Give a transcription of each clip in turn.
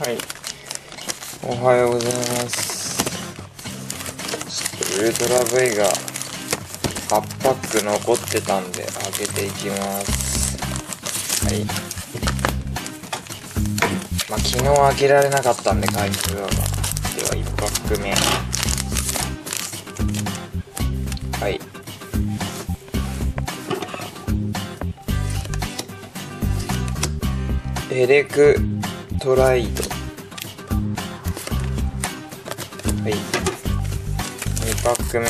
はい。おはようございます。ちょっとウルトラ V が8パック残ってたんで開けていきます。はい。まあ、昨日開けられなかったんで回数は。では1パック目。はい。エレクトライドはい。2パック目。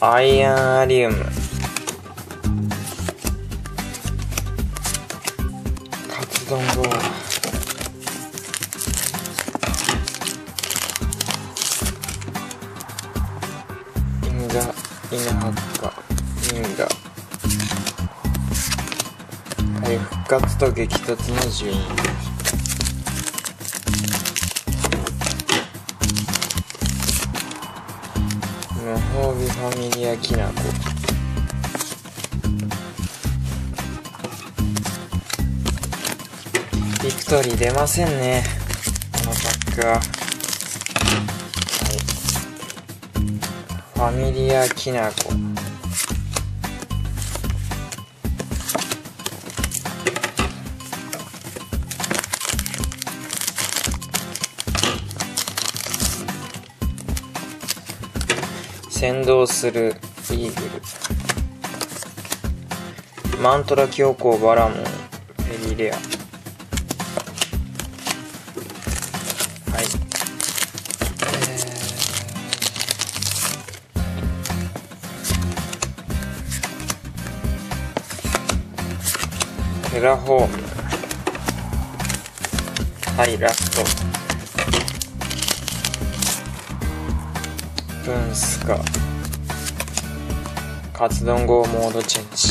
アイアンアリウム。カツ丼後インガイナハッカインガはい、復活と激突の順位。無褒美ファミリアきなこ。ビクトリー出ませんね。このパックは。はい。ファミリアきなこ。先導するイーグル。マントラ教皇バラモン。フェリレア。はい。テラフォーム。はいラスト。プンスカカツ丼号モードチェンジ。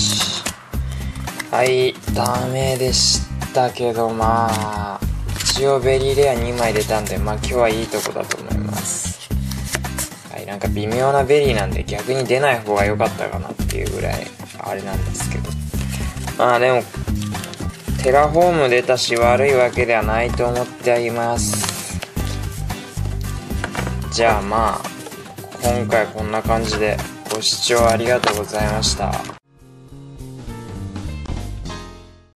はいダメでしたけどまあ一応ベリーレア2枚出たんでまあ今日はいいとこだと思います。はいなんか微妙なベリーなんで逆に出ない方が良かったかなっていうぐらいあれなんですけど。まあでもテラフォーム出たし悪いわけではないと思ってはいます。じゃあまあ今回こんな感じでご視聴ありがとうございました。